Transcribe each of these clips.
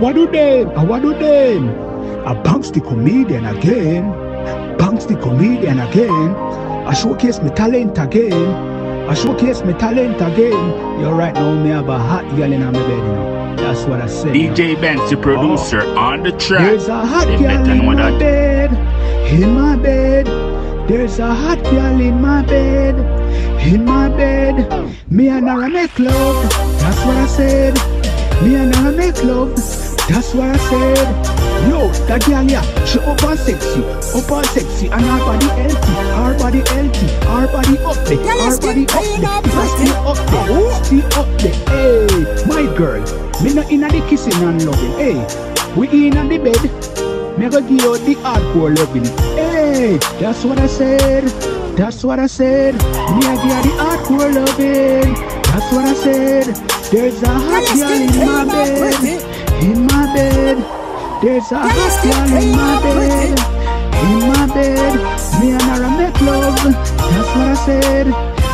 what do them? I what do them? A Banks the comedian again. Banks the comedian again. I showcase my talent again. I showcase my talent again. You're right now, me have a hot girl in my bed, you know. That's what I say. DJ Banks, the producer, oh. on the track. There's a hot girl in my that. bed. In my bed. There's a hot girl in my bed. In my bed. Me and her make love. That's what I said. Me and her make love. That's what I said. Yo, that girl yeah, she up and sexy, up and sexy, and her body healthy, her body healthy, her body up there, her body up there, stay up there, stay up there. Hey, my girl, me not inna the kissing and loving. Hey, we inna the bed, me go give you the hardcore loving. Hey, that's what I said. That's what I said. Me I give you the hardcore loving. That's what I said. There's a hot girl in my bed, in my bed. There's a hot girl in my bed, in my bed. Me and her make love. That's what I said.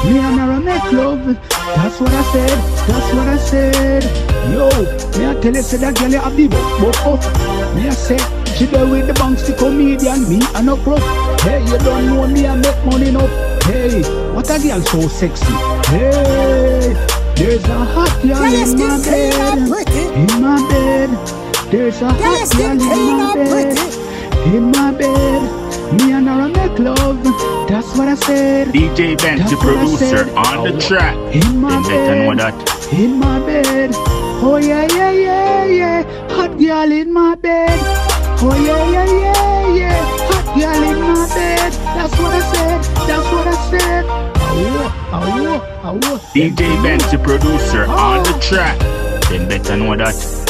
Me and her make love. That's what I said. That's what I said. Yo, me I tell you, say that girl you have the buck Me I say, she there with the banks, the comedian. Me and no club. Hey, you don't know me, I make money enough. Hey, what a girl so sexy. Hey, there's a hot girl in my bed, in my bed. There's a hot girl in my bed, in my bed. Me and her make love. That's what I said. DJ Ben, the producer, on the oh, track. In my bed, that. in my bed. Oh yeah, yeah, yeah, yeah. Hot girl in my bed. Oh yeah, yeah, yeah, yeah. Hot girl in my bed. That's what I said. That's what I said. DJ Ben, the producer, on the track. Then better know that.